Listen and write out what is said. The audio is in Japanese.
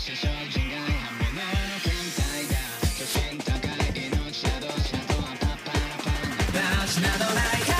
命などないか